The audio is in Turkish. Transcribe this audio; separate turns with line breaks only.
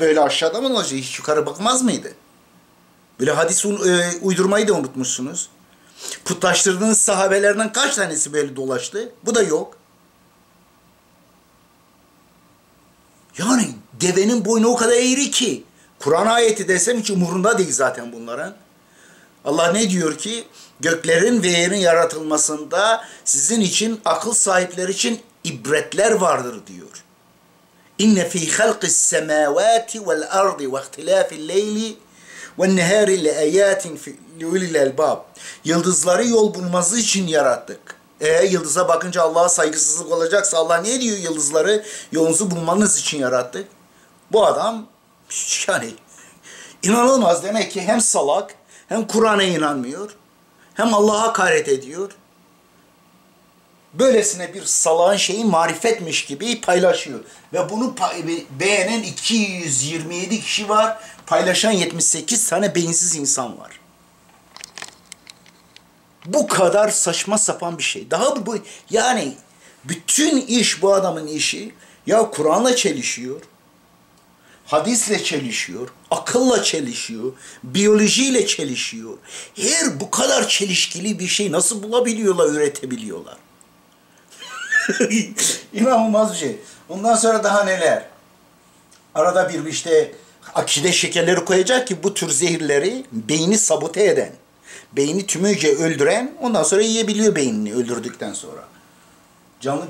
Böyle aşağıda mı olacak? Hiç yukarı bakmaz mıydı? Böyle hadis e, uydurmayı da unutmuşsunuz. Putlaştırdığınız sahabelerden kaç tanesi böyle dolaştı? Bu da yok. Yani devenin boynu o kadar eğri ki. Kur'an ayeti desem hiç umurunda değil zaten bunların. Allah ne diyor ki? Göklerin ve yerin yaratılmasında sizin için, akıl sahipleri için ibretler vardır diyor. Ardi ve ihtilafil leyli ve nehari le ayatin li ulil elbab. Yıldızları yol bulması için yarattık. E yıldıza bakınca Allah'a saygısızlık olacaksa Allah ne diyor yıldızları yolunuzu bulmanız için yarattık? Bu adam yani inanılmaz demek ki hem salak hem Kur'an'a inanmıyor hem Allah'a hakaret ediyor. Böylesine bir salağın şeyi marifetmiş gibi paylaşıyor. Ve bunu beğenen 227 kişi var. Paylaşan 78 tane beyinsiz insan var. Bu kadar saçma sapan bir şey. Daha bu yani bütün iş bu adamın işi ya Kur'an'la çelişiyor. Hadisle çelişiyor, akılla çelişiyor, biyolojiyle çelişiyor. Her bu kadar çelişkili bir şey nasıl bulabiliyorlar, üretebiliyorlar? İnanılmaz bir şey. Ondan sonra daha neler? Arada bir işte akide şekerleri koyacak ki bu tür zehirleri beyni sabote eden, beyni tümüce öldüren ondan sonra yiyebiliyor beynini öldürdükten sonra. Canlı